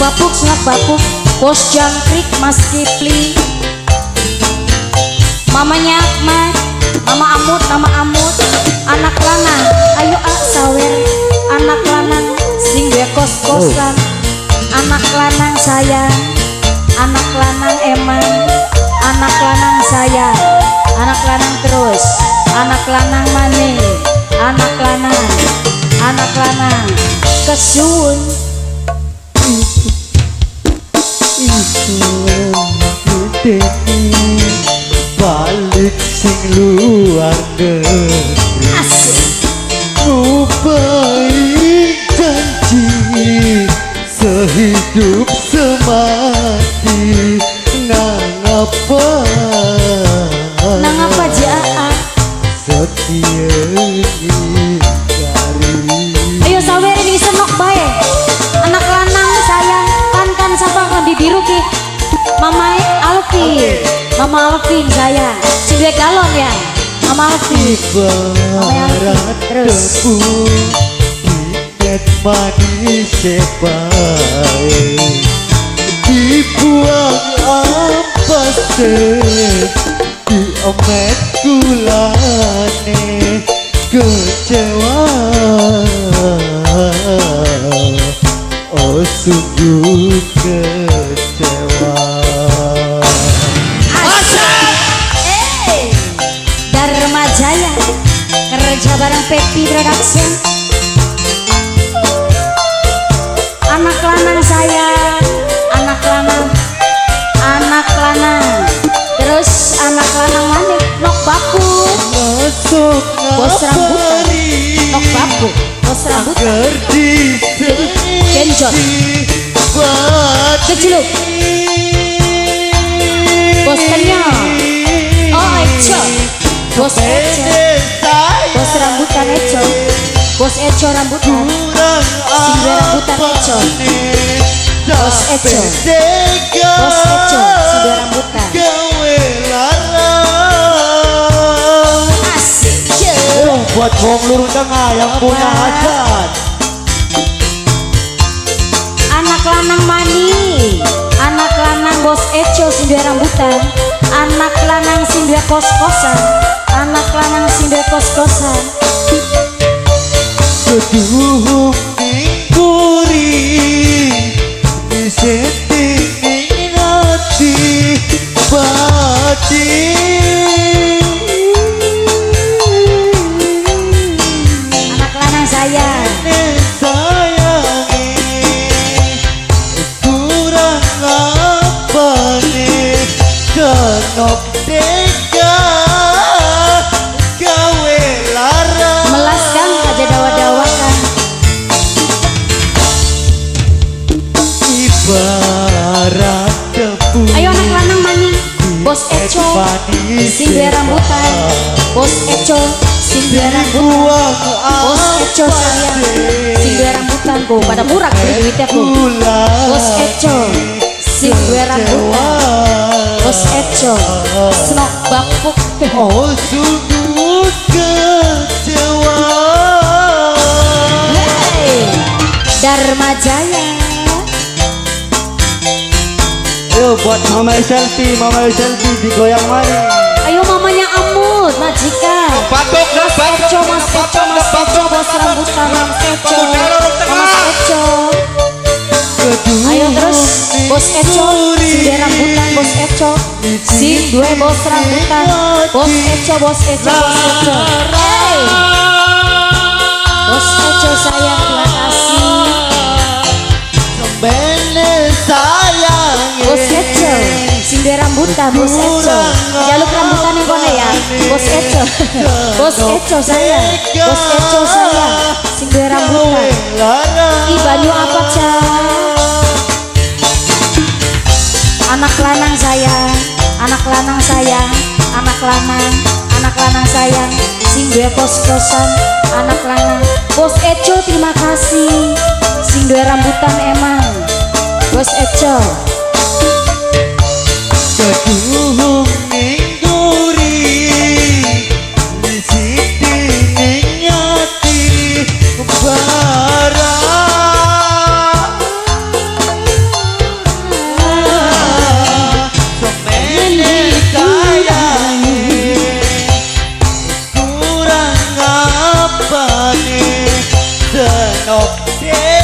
babuk snok babuk. Bos jangkrik mas kipli. Mamanya Ahmad mama amut mama amut. Anak lanang ayo ak sawer. Anak lanang sing kos kosan anak lanang sayang. Anak lanang emang anak lanang sayang. Anak lanang terus. Anak lanang mane anak lanang anak lanang kesun balik sing luar negeri janji sehidup semati apa apa setia ayo sawer ini senok bae. Anak lanang sayang kan kan siapa kan Alvin mama Alvin sayang si dua galon ya. Mama Alvin. Ibarat debu Tiket manis sebaik Dibuang apa Diomet gulane Kecewa. Oh sungguh Jaya kerja bareng Pepi Production. Anak lanang sayang, anak lanang, anak lanang. Terus anak lanang mana? Nok baku, Masuk Bos rambutan. nok baku, bos rambut, Agar Genjot. keciluk, bos kenyal, oh bos bos eco rambutan. Eco. Bos Eco. Bos Eco, rambutan. Gawe larang Asik. Oh, buat wong luru tengah yang punya hajat Anak lanang mani, anak lanang bos Eco sing dua rambutan, anak lanang sing dua kos kosan, anak lanang Ayo anak lanang mani, bos Eco sing dua rambutan, bos Eco sing dua rambutan. buang Bos Eco sayang. Sing dua rambutan. Ku Pada murah duitnya ku Bos Eco Sing dua rambutan Bos Eco Senok bapuk oh sungguh kecewa Hey Dharma Jaya Yo buat mama selfie, mama selfie digoyang mari. Ayo mamanya Amut Majikan Batuk Mas Eco Mas Eco Mas Eco Bos rambutan Mas Eco Mas Eco Ayo terus Bos Eco dua rambutan Bos Eco Sing dua bos rambutan Bos Eco Bos Eco Bos Eco Hey! Bos Eco sayang terima kasih. Bene sayang. Bos Eco dua rambutan Bos Eco Jaluk rambutan yang kone ya. Bos Eco Bos Eco sayang Bos Eco sayang dua rambutan. Ih banyu apa cah Anak lanang sayang Anak lanang sayang Anak lanang Anak lanang sayang Sing dua kos kosan Anak lanang. Bos Eco terima kasih. Sing dua rambutan emang. Bos Eco. Keduhung のせ